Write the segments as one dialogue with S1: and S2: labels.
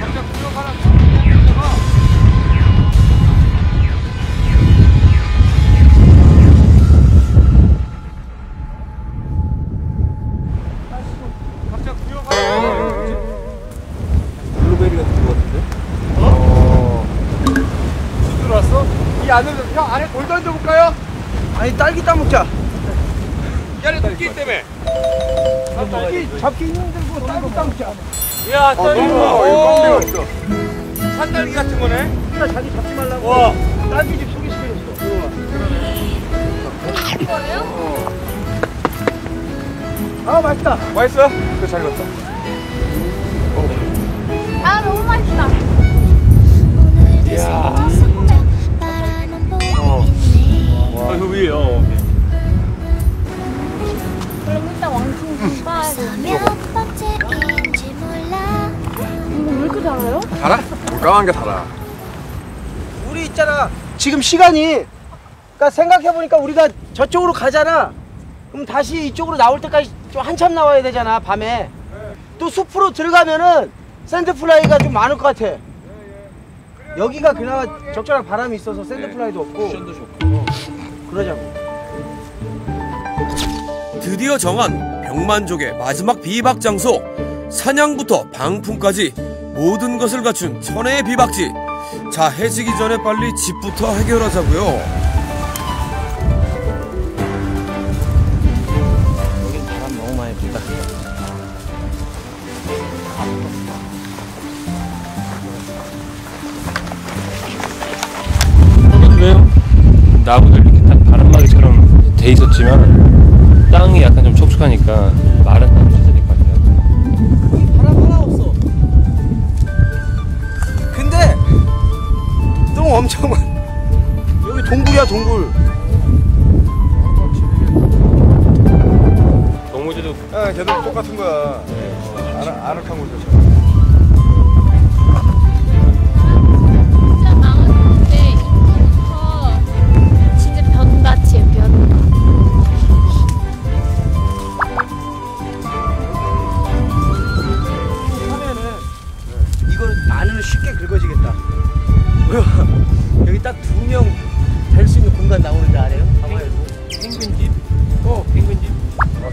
S1: 각자 구역 하나 정해서 각자 구역 하나
S2: 블루베리 같은 거 같은데?
S1: 들어왔어? 이 안에 형 안에 돌 던져볼까요?
S2: 아니 딸기 따먹자.
S1: 이 안에 토끼 때문에
S2: 딸기 잡기 힘들고 뭐 딸기 따먹자.
S1: 야
S2: 너무
S1: 오,
S2: 있어.
S1: 산딸기 같은 거네
S2: 우리가 자기 잡지 말라고.
S1: 와
S2: 딸기 집 소개시켜줬어. 아 맛있다.
S1: 맛있어? 그거 잘 익었어
S3: 아 너무 맛있다.
S1: 아, 그 위에 어
S3: 이거 왜 이렇게 달아요?
S1: 달아? 물감한 게 달아
S2: 우리 있잖아. 지금 시간이 그러니까 생각해 보니까 우리가 저쪽으로 가잖아. 그럼 다시 이쪽으로 나올 때까지 좀 한참 나와야 되잖아 밤에. 또 숲으로 들어가면은 샌드플라이가 좀 많을 것 같아. 여기가 그나마 적절한 바람이 있어서 샌드플라이도 없고. 쿠션도 좋고. 그러자고.
S4: 드디어 정한 병만족의 마지막 비박 장소 사냥부터 방풍까지 모든 것을 갖춘 천혜의 비박지 자 해지기 전에 빨리 집부터 해결하자고요
S2: 여기 바람 너무 많이 분다.
S5: 왜요? 나무들 이렇게 딱 바람막이처럼 돼 있었지만 땅이 약간 좀 촉촉하니까 마른 나무 찾아야 될 것 같아요.
S2: 여기 바람 하나 없어. 근데 똥 엄청 많. 여기 동굴이야 동굴.
S5: 동무지도
S1: 아 걔도 똑같은 거야 아늑, 아늑한 곳이야
S2: 쉽게 긁어지겠다. 여기 딱 두 명 될 수 있는 공간 나오는데 아래요? 가만히
S5: 펭귄집? 어, 펭귄집?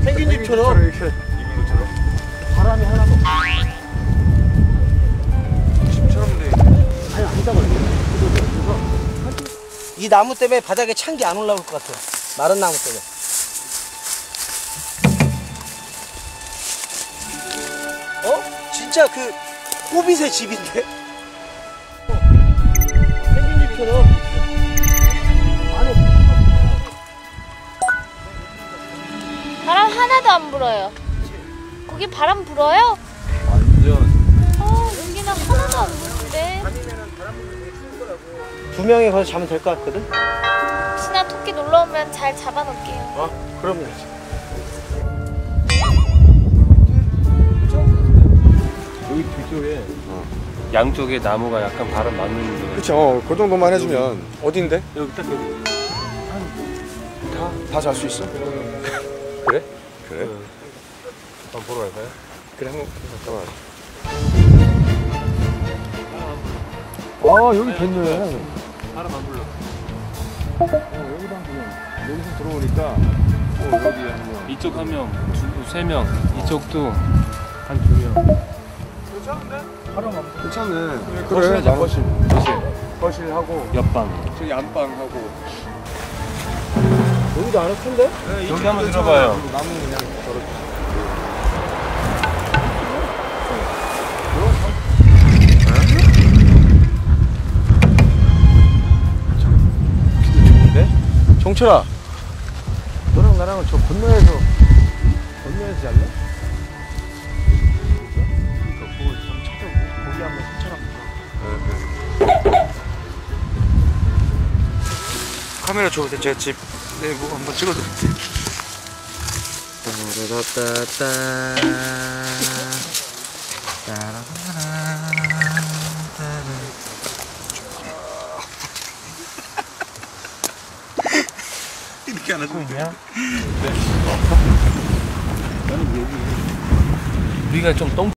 S2: 펭귄집처럼
S1: 이렇게 익은 것처럼
S2: 바람이 하나도 없어.
S1: 집처럼 돼
S2: 아니 안 잡아요. 이 나무 때문에 바닥에 찬 게 안 올라올 것 같아. 마른 나무 때문에. 어? 진짜 그 호빗의 집인데?
S3: 거기 바람 불어요?
S1: 완전
S3: 어 여기는 하나도 안 부는데.
S2: 두 명이 거기서 자면 될 것 같거든?
S3: 혹시나 토끼 놀러 오면 잘 잡아놓을게요.
S2: 어? 그럼요.
S5: 여기 뒤쪽에 양쪽에 나무가 약간 바람 맞는 데
S1: 그치 어, 그 정도만 해주면 어딘데?
S5: 여기 딱 여기
S1: 다 잘 수 있어 그래? 그래?
S5: 한번 보러 갈까요?
S1: 그래 한번 잠깐만.
S2: 아 여기 됐네.
S5: 바람 안 불러.
S1: 여기서 들어오니까 어, 여기 한번
S5: 이쪽 한 명, 두, 세 명, 이쪽도 한 두 명.
S1: 괜찮네.
S5: 거실 하자,
S1: 거실. 거실. 거실하고.
S5: 옆방.
S1: 저기 안방하고.
S2: 여기도 안 큰데?
S5: 여기 한번 들어봐요.
S1: 나무 그냥 걸어
S2: 정철아, 너랑 나랑은 저 건너에서 건너에서 잘래? 그러니까 한번 찾아볼까?
S1: 카메라 줘도 돼? 제가 집 내부 한번 찍어드릴게요 이렇게 안 하고 있냐?
S5: 우리가 좀 똥.